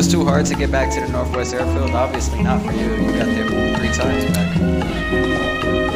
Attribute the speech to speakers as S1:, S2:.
S1: was too hard to get back to the Northwest Airfield? Obviously not for you. You got there three times back.